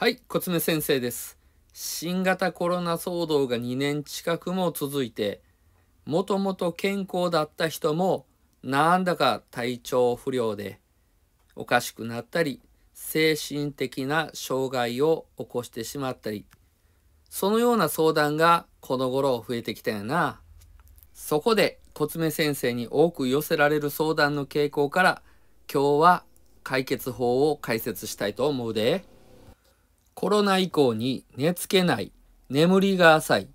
はい、コツメ先生です。新型コロナ騒動が2年近くも続いて、もともと健康だった人も、なんだか体調不良でおかしくなったり、精神的な障害を起こしてしまったり、そのような相談がこの頃増えてきたよな。そこで、コツメ先生に多く寄せられる相談の傾向から、今日は解決法を解説したいと思うで。コロナ以降に寝つけない、眠りが浅い、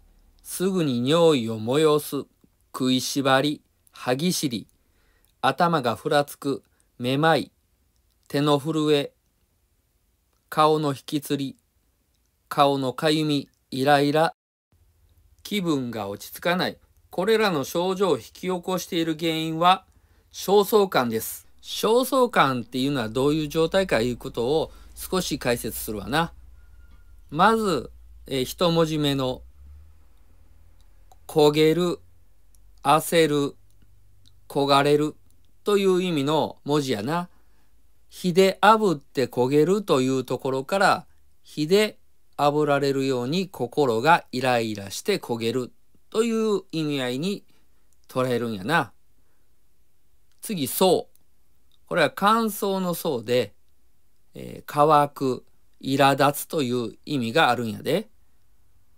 すぐに尿意を催す、食いしばり、歯ぎしり、頭がふらつく、めまい、手の震え、顔の引きつり、顔のかゆみ、イライラ、気分が落ち着かない。これらの症状を引き起こしている原因は焦燥感です。焦燥感っていうのはどういう状態かいうことを少し解説するわな。まず、えー、一文字目の焦げる、焦る、焦がれるという意味の文字やな。火で炙って焦げるというところから火で炙られるように心がイライラして焦げるという意味合いに捉えるんやな。次、そう。これは乾燥の層で、えー、乾く、苛立つという意味があるんやで。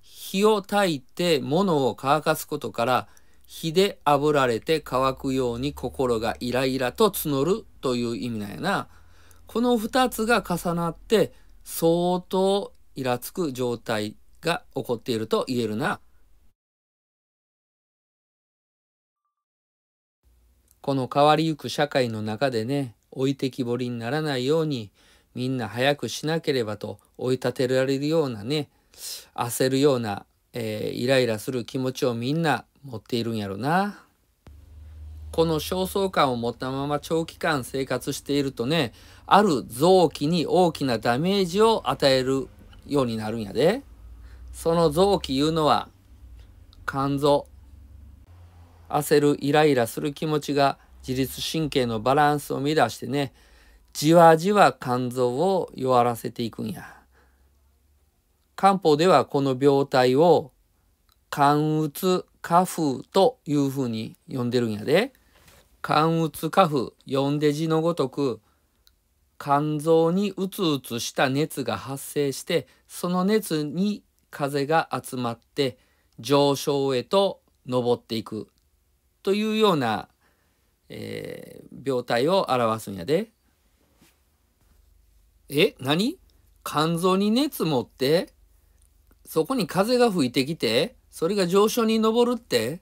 火を焚いて物を乾かすことから火で炙られて乾くように心がイライラと募るという意味なんやな。この2つが重なって相当イラつく状態が起こっていると言えるな。この変わりゆく社会の中でね置いてきぼりにならないようにみんな早くしなければと追い立てられるようなね焦るような、えー、イライラする気持ちをみんな持っているんやろな。この焦燥感を持ったまま長期間生活しているとねある臓器に大きなダメージを与えるようになるんやで。その臓器いうのは肝臓焦るイライラする気持ちが自律神経のバランスを乱してねじわじわ肝臓を弱らせていくんや。漢方ではこの病態を肝うつ下風というふうに呼んでるんやで。肝うつ下風呼んで字のごとく肝臓にうつうつした熱が発生してその熱に風が集まって上昇へと上っていくというような、えー、病態を表すんやで。え何？肝臓に熱持って？そこに風が吹いてきて？それが上昇に上るって？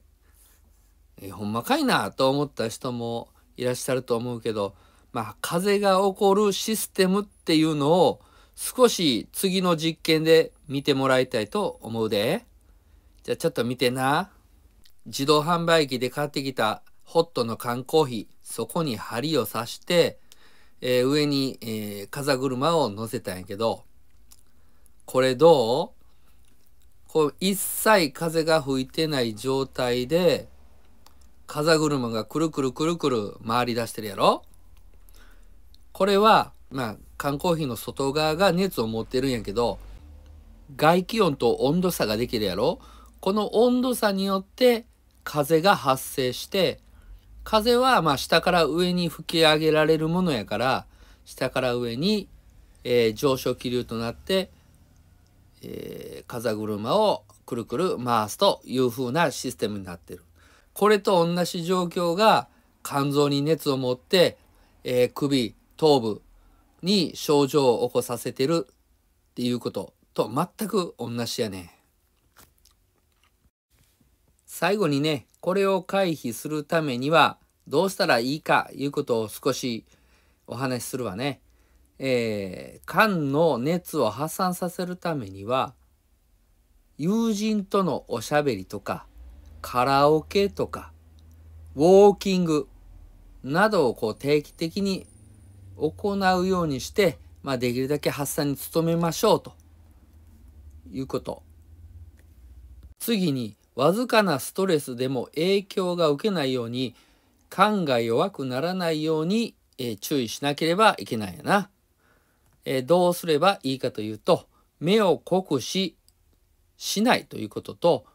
えほんまかいな？と思った人もいらっしゃると思うけどまあ風が起こるシステムっていうのを少し次の実験で見てもらいたいと思うで。じゃあちょっと見てな。自動販売機で買ってきたホットの缶コーヒーそこに針を刺してえー、上に、えー、風車を乗せたんやけどこれどう？こう一切風が吹いてない状態で風車がくるくるくるくる回り出してるやろ？これはまあ缶コーヒーの外側が熱を持ってるんやけど外気温と温度差ができるやろ？この温度差によって風が発生して風はまあ下から上に吹き上げられるものやから下から上に、えー、上昇気流となって、えー、風車をくるくる回すという風なシステムになってる。これと同じ状況が肝臓に熱を持って、えー、首頭部に症状を起こさせてるっていうことと全く同じやね。最後にねこれを回避するためにはどうしたらいいかいうことを少しお話しするわね。えー、肝の熱を発散させるためには友人とのおしゃべりとかカラオケとかウォーキングなどをこう定期的に行うようにして、まあ、できるだけ発散に努めましょうということ。次にわずかなストレスでも影響が受けないように肝が弱くならないように、えー、注意しなければいけないやな。えー、どうすればいいかというと目を酷使しないということと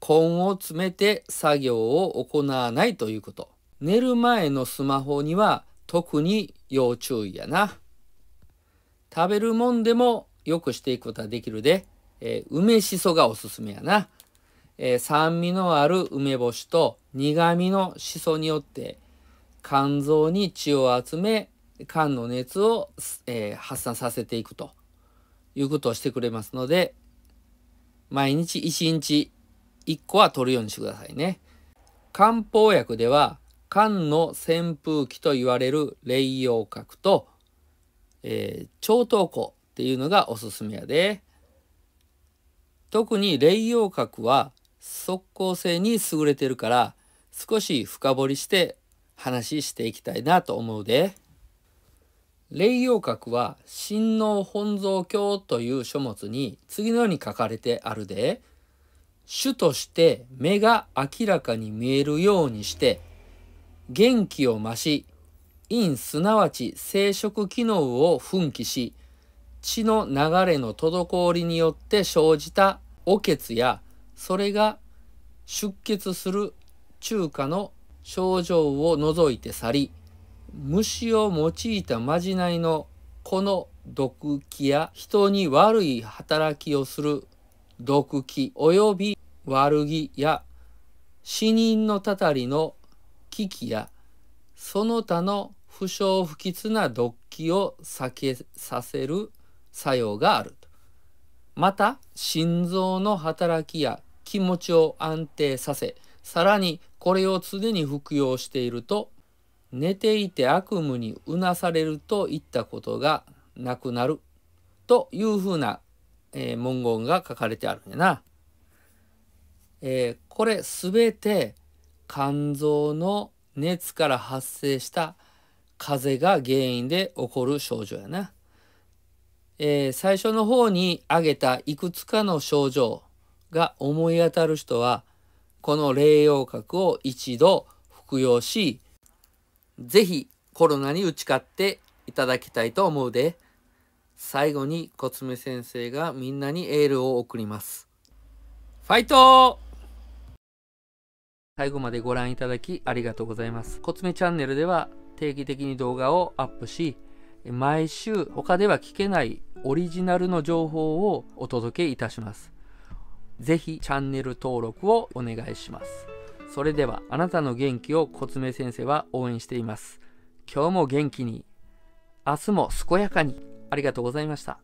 根を詰めて作業を行わないということ。寝る前のスマホには特に要注意やな。食べるもんでもよくしていくことができるで、えー、梅しそがおすすめやな、えー、酸味のある梅干しと苦味のしそによって肝臓に血を集め肝の熱を、えー、発散させていくということをしてくれますので毎日1日1個は取るようにしてくださいね。漢方薬では肝の扇風機と言われる霊陽角と、えー、超糖庫っていうのがおすすめやで。特に霊陽角は即効性に優れてるから少し深掘りして話していきたいなと思うで。霊陽角は「親王本草経」という書物に次のように書かれてあるで。主として目が明らかに見えるようにして元気を増し陰すなわち生殖機能を奮起し血の流れの滞りによって生じたお血やそれが出血する中華の症状を除いて去り虫を用いたまじないのこの毒気や人に悪い働きをする毒気及び悪気や死人のたたりの危機やその他の不祥不吉な毒気を避けさせる作用があるまた心臓の働きや気持ちを安定させさらにこれを常に服用していると寝ていて悪夢にうなされるといったことがなくなるというふうな、えー、文言が書かれてあるんやな。えー、これ全て肝臓の熱から発生した風邪が原因で起こる症状やな。えー、最初の方に挙げたいくつかの症状が思い当たる人はこの霊養角を一度服用し是非コロナに打ち勝っていただきたいと思うで最後にコツメ先生がみんなにエールを送ります。ファイト最後までご覧いただきありがとうございます。コツメチャンネルでは定期的に動画をアップし、毎週他では聞けないオリジナルの情報をお届けいたします。ぜひチャンネル登録をお願いします。それではあなたの元気をコツメ先生は応援しています。今日も元気に、明日も健やかに。ありがとうございました。